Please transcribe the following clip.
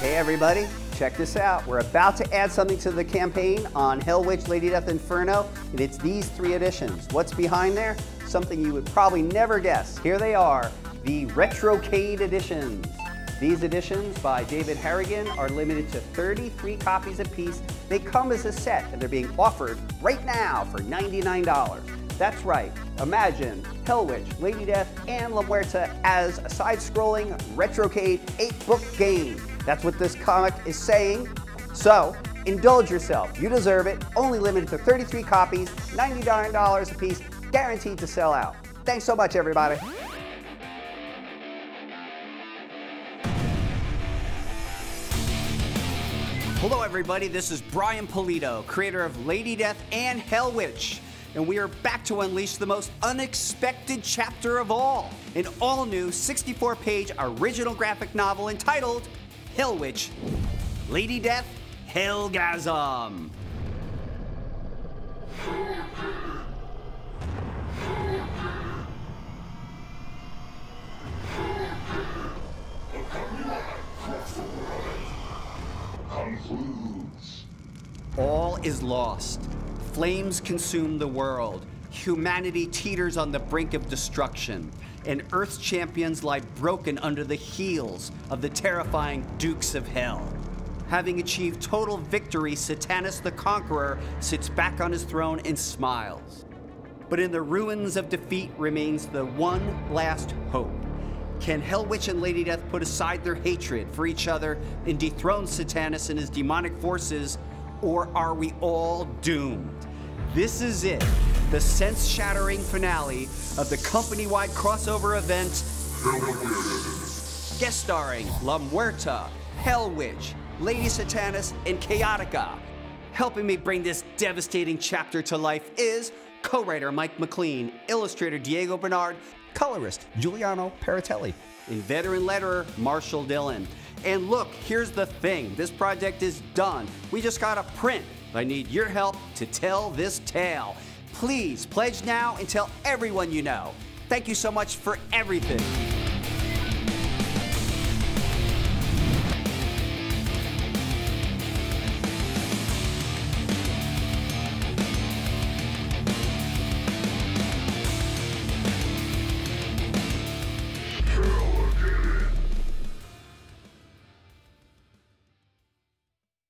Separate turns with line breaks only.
Hey everybody, check this out. We're about to add something to the campaign on Hell Witch, Lady Death, Inferno, and it's these three editions. What's behind there? Something you would probably never guess. Here they are, the Retrocade editions. These editions by David Harrigan are limited to 33 copies apiece. They come as a set and they're being offered right now for $99. That's right, imagine Hell Witch, Lady Death, and La Muerta as a side-scrolling Retrocade 8-bit game. That's what this comic is saying. So, indulge yourself. You deserve it. Only limited to 33 copies, $99 a piece, guaranteed to sell out. Thanks so much, everybody. Hello, everybody. This is Brian Pulido, creator of Lady Death and Hell Witch. And we are back to unleash the most unexpected chapter of all an all new 64 page original graphic novel entitled Hell Witch Lady Death Hellgasm.
Concludes.
All is lost. Flames consume the world. Humanity teeters on the brink of destruction. And Earth's champions lie broken under the heels of the terrifying Dukes of Hell. Having achieved total victory, Satanus the Conqueror sits back on his throne and smiles. But in the ruins of defeat remains the one last hope. Can Hell Witch and Lady Death put aside their hatred for each other and dethrone Satanus and his demonic forces, or are we all doomed? This is it, the sense shattering finale of the company wide crossover event, guest starring La Muerta, Hell Witch, Lady Satanus, and Chaotica. Helping me bring this devastating chapter to life is co writer Mike MacLean, illustrator Diego Bernard, colorist Giuliano Paratelli, and veteran letterer Marshall Dillon. And look, here's the thing this project is done. We just got a print. I need your help to tell this tale. Please pledge now and tell everyone you know. Thank you so much for everything.